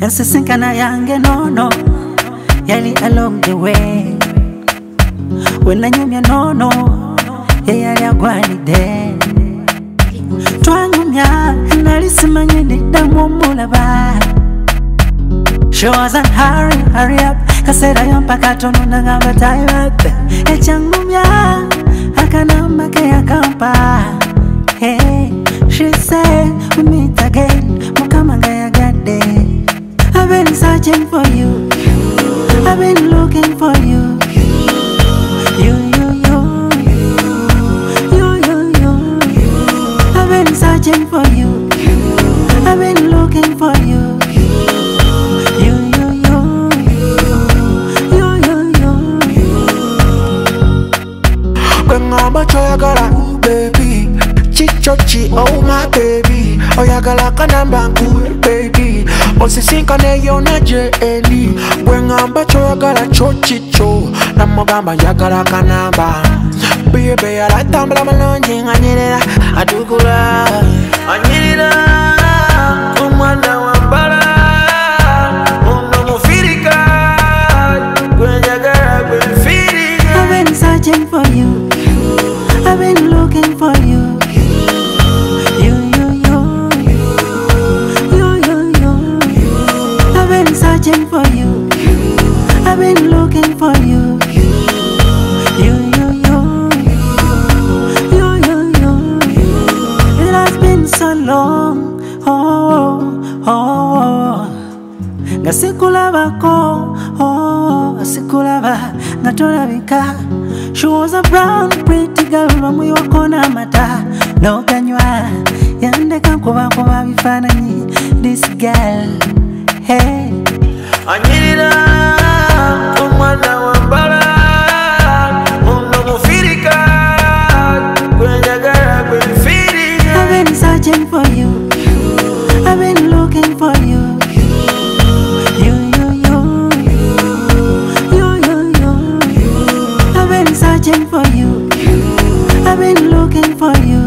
ensisinkana yange nono yali along the way wenanyumya nono yeyali agwanidde twanyumya nali simanyi ndiddamu omulaba She wasn't hurry, hurry up kaserayo mpaka tono ngamba tie up. Ekyangumya akanamba ke yakampa searching for you. I've been looking for you. You, you, you You, you, you. I've been searching for you. I've been looking for you. You, you, you You, you, you. Kwengamba kyoyagala baby. Kikyo oh my baby. Oyagala kanamba nkule baby osisinkana gye eri bwengamba kyoyagala namugamba njagala kanamba atukula anyirira omwana wambala I've been searching for you. I've been looking for. You, nga sikulabako oh, sikulaba nga tolabika She was a brown pretty girl bamuyiwako n'amata n'oganywa yandeka nkubakuba bifaananyi this girl. Hey. anyirira I've been looking for you.